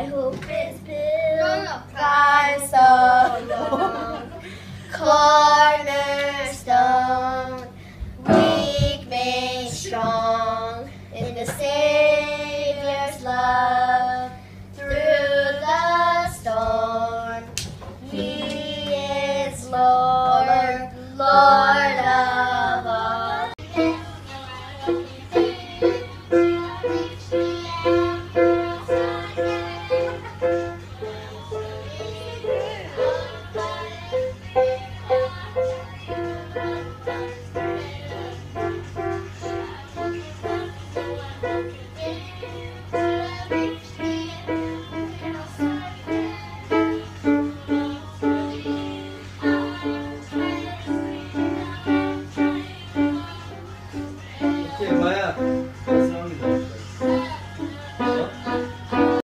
I hope it's built by someone. Cornerstone, weak made strong in the same. dun, dun, dun.